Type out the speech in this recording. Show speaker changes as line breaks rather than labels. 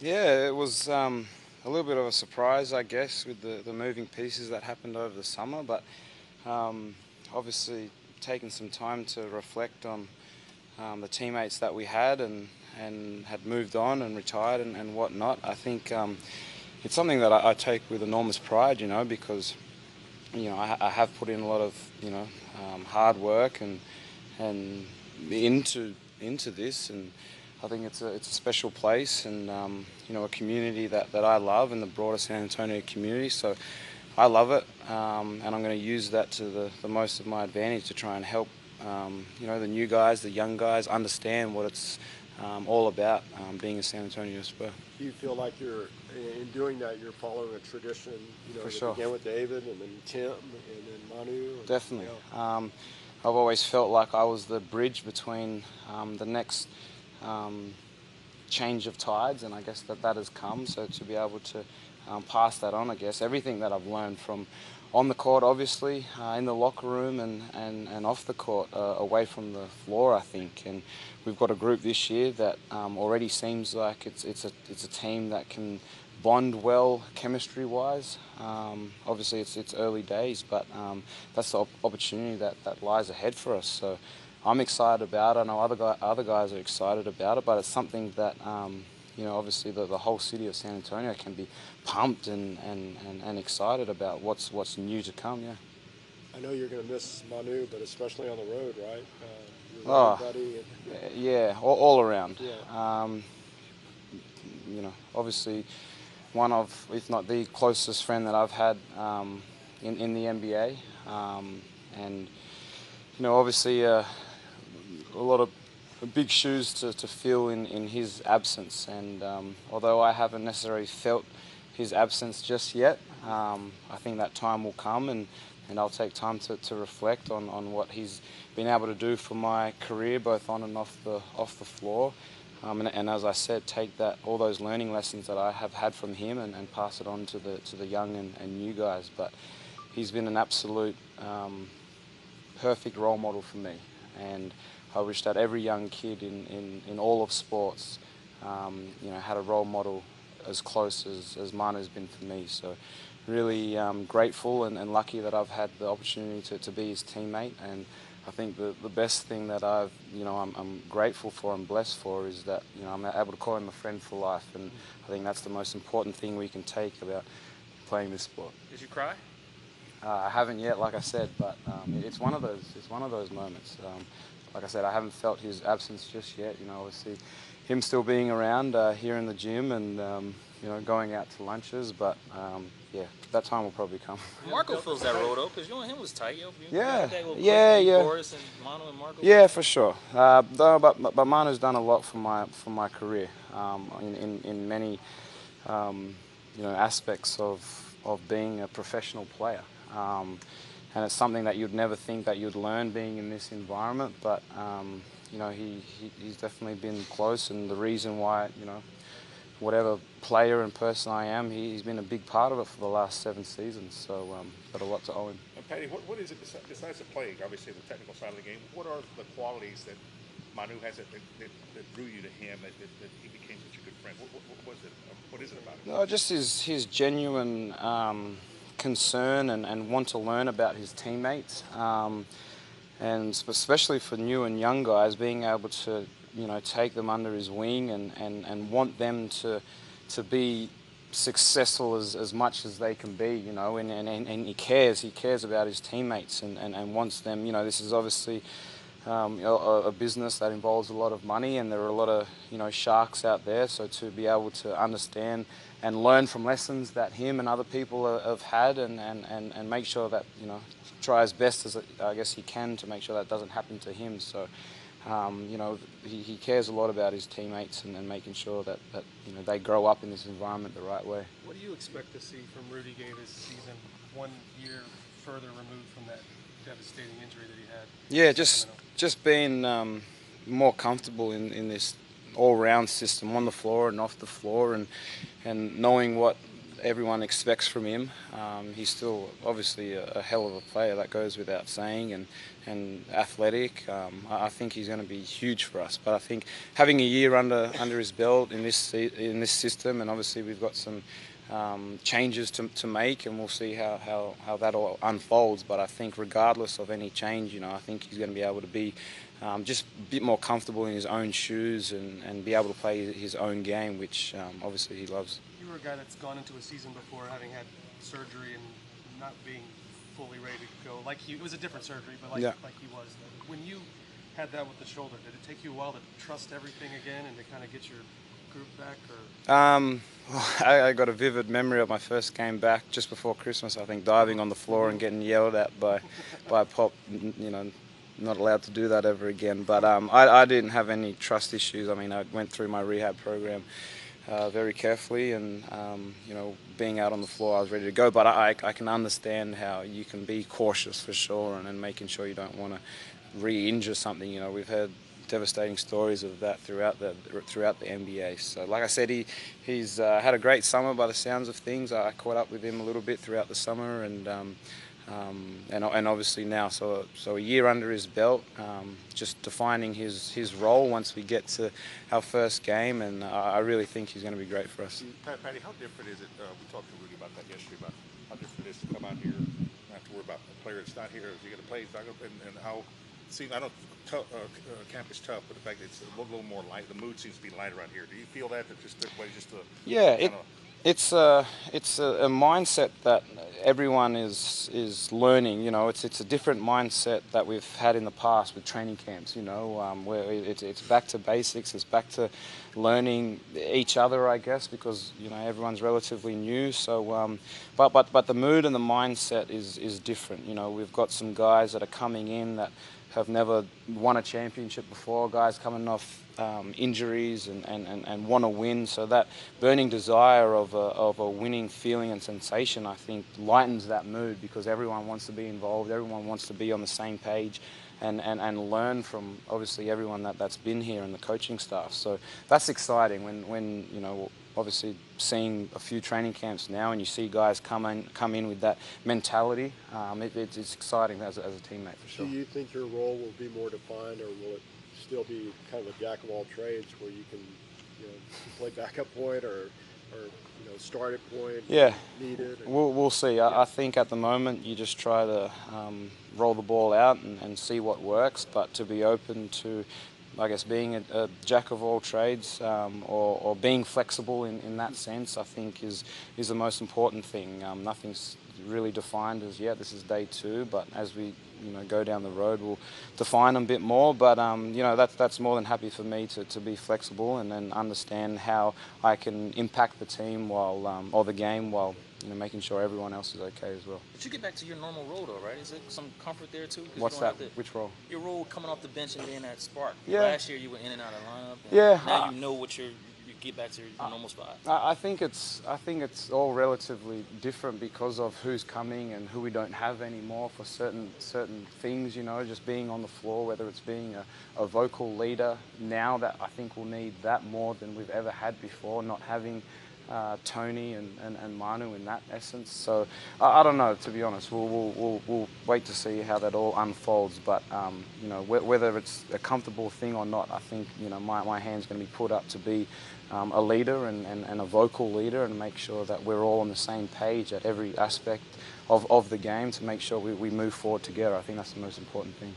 Yeah, it was um, a little bit of a surprise, I guess, with the, the moving pieces that happened over the summer. But um, obviously, taking some time to reflect on um, the teammates that we had and, and had moved on and retired and, and whatnot. I think um, it's something that I, I, take with enormous pride, you know, because you know I, I have put in a lot of you know um, hard work and and into into this and I think it's a, it's a special place and um, you know a community that, that I love and the broader San Antonio community. So I love it um, and I'm going to use that to the, the most of my advantage to try and help um, you know the new guys, the young guys understand what it's um, all about um, being a San Antonio Spur.
Do you feel like you're in doing that you're following a tradition? You know,
For sure.
began with David and then Tim and then Manu. And,
Definitely.
You
know. Um, I've always felt like I was the bridge between the next um, change of tides, and I guess that that has come. So to be able to um, pass that on, I guess everything that I've learned from on the court, obviously, uh, in the locker room and, and, and off the court, uh, away from the floor, I think. And we've got a group this year that um, already seems like it's, it's, a, it's a team that can bond well chemistry-wise. Um, obviously, it's, it's early days, but um, that's the op opportunity that, that lies ahead for us. So I'm excited about it. I know other, guy, other guys are excited about it, but it's something that, um, you know, obviously the, the whole city of San Antonio can be pumped and, and, and, and excited about what's, what's new to come, yeah.
I know you're going to miss Manu, but especially on the road, right?
Uh, oh, and, yeah, all, all, around.
Yeah.
Um, you know, obviously one of, if not the closest friend that I've had um, in, in the NBA. Um, and, you know, obviously uh, a lot of big shoes to, to fill in, in his absence. And um, although I haven't necessarily felt his absence just yet, um, I think that time will come and, and I'll take time to, to reflect on, on what he's been able to do for my career, both on and off the, off the floor. Um, and, and, as I said, take that all those learning lessons that I have had from him and, and pass it on to the to the young and, and new guys. But he's been an absolute um, perfect role model for me, and I wish that every young kid in, in, in all of sports, um, you know, had a role model as close as, as Manu's been for me. So really um, grateful and, and, lucky that I've had the opportunity to, to be his teammate. And I think the, the best thing that I've, you know, I'm, I'm grateful for and blessed for is that, you know, I'm able to call him a friend for life. And I think that's the most important thing we can take about playing this sport.
Did you cry?
Uh, I haven't yet, like I said, but um, it's one of those. It's one of those moments. Um, like I said, I haven't felt his absence just yet. You know, obviously, him still being around uh, here in the gym and um, you know going out to lunches, but um, yeah, that time will probably come.
Marco fills that role though, because you and him was tight. Yo.
yeah, yeah, yeah.
And Manu and Marco.
yeah, for sure. Uh, though, but but Manu's done a lot for my for my career um, in, in, in many um, you know aspects of of being a professional player. And it's something that you'd never think that you'd learn being in this environment. But um, you know, he, he, he's definitely been close, and the reason why you know, whatever player and person I am, he, has been a big part of it for the last seven seasons. So um, got a lot to owe him.
And Patty, what, what is it besides the playing, obviously the technical side of the game? What are the qualities that Manu has that, that, that drew you to him, that, that, that, he became such a good friend? What, what, what was it? What is it about him?
No, just his his genuine. Um, concern and, and want to learn about his teammates. Um, and especially for new and young guys, being able to you know take them under his wing and, and, and want them to to be successful as, as much as they can be, you know, and, and, and he cares, he cares about his teammates and, and, and wants them, you know, this is obviously um, a, a, business that involves a lot of money and there are a lot of, you know, sharks out there, so to be able to understand and learn from lessons that him and other people have had and, and, and, and make sure that, you know, try as best as I guess he can to make sure that doesn't happen to him. So, um, you know, he, he cares a lot about his teammates and, and making sure that, that, you know, they grow up in this environment the right way.
What do you expect to see from Rudy Gay this season, one year further removed from that devastating injury that he had?
Yeah, just, just being um, more comfortable in, in this all-round system on the floor and off the floor, and and knowing what everyone expects from him. Um, he's still obviously a, a, hell of a player, that goes without saying, and, and athletic. Um, I, I think he's going to be huge for us. But I think having a year under under his belt in this in this system, and obviously we've got some um, changes to, to make, and we'll see how, how, how that all unfolds. But I think, regardless of any change, you know, I think he's going to be able to be um, just a bit more comfortable in his own shoes and, and be able to play his own game, which um, obviously he loves.
You were a guy that's gone into a season before having had surgery and not being fully ready to go. Like he, it was a different surgery, but like,
yeah.
like he was. When you had that with the shoulder, did it take you a while to trust everything again and to kind of get your group back? Or?
Um, I, I, got a vivid memory of my first game back just before Christmas. I think diving on the floor and getting yelled at by by Pop. You know, not allowed to do that ever again. But um, I, I, didn't have any trust issues. I mean, I went through my rehab program. Uh, very carefully, and um, you know, being out on the floor, I was ready to go. But I, I can understand how you can be cautious for sure, and, and making sure you don't want to re-injure something. You know, we've heard devastating stories of that throughout the throughout the NBA. So, like I said, he he's uh, had a great summer by the sounds of things. I caught up with him a little bit throughout the summer, and um, um, and, and obviously now, so so a year under his belt, um, just defining his his role once we get to our first game, and uh, I really think he's going to be great for us.
Pat, Patty, how different is it? Uh, we talked to Rudy about that yesterday about how different it is to come out here, not have to worry about a player that's not here. Is he going to play? And, and how See, I don't. Uh, uh, camp is tough, but the fact that it's a little more light, the mood seems to be light around here. Do you feel that that just everybody's just a
yeah, it, it's a it's a, a, mindset that everyone is is learning. You know, it's it's a different mindset that we've had in the past with training camps. You know, um, where it's it's back to basics. It's back to learning each other, I guess, because you know everyone's relatively new. So, um, but but but the mood and the mindset is is different. You know, we've got some guys that are coming in that have never won a championship before, guys coming off um, injuries and, and, and, and want to win. So that burning desire of a, of a winning feeling and sensation, I think, lightens that mood because everyone wants to be involved, everyone wants to be on the same page. And, and, and learn from obviously everyone that, that's been here and the coaching staff. So that's exciting when, when you know obviously seeing a few training camps now and you see guys come in, come in with that mentality, um, it, it's, it's, exciting as a, as a teammate for sure.
Do you think your role will be more defined or will it still be kind of a jack of all trades where you can you know, play backup point or, or you know, start at point
yeah.
needed?
We'll, we'll see. Yeah. I, I, think at the moment you just try to um, roll the ball out and, and see what works, but to be open to I guess being a, a jack of all trades um, or, or, being flexible in, in that sense, I think is is the most important thing. Um, nothing's really defined as yet. This is day two, but as we you know go down the road, we'll define them a bit more. But um, you know that's that's more than happy for me to, to be flexible and then understand how I can impact the team while um, or the game while you know, making sure everyone else is okay as well.
But you get back to your normal role though, right? Is it some comfort there too?
What's that? Which role?
Your role coming off the bench and being that spark.
Yeah.
Last year you were in and out of lineup.
yeah.
Now uh, you know what your you get back to your uh, normal spot.
I, I think it's I think it's all relatively different because of who's coming and who we don't have anymore for certain certain things. You know, just being on the floor, whether it's being a, a vocal leader now that I think we'll need that more than we've ever had before. Not having uh, Tony and, and, and, Manu in that essence. So I, I, don't know, to be honest. We'll, we'll, we'll, we'll, wait to see how that all unfolds. But, um, you know, wh whether it's a comfortable thing or not, I think, you know, my, my hand's going to be put up to be um, a leader and, and, and, a vocal leader and make sure that we're all on the same page at every aspect of, of the game to make sure we, we move forward together. I think that's the most important thing.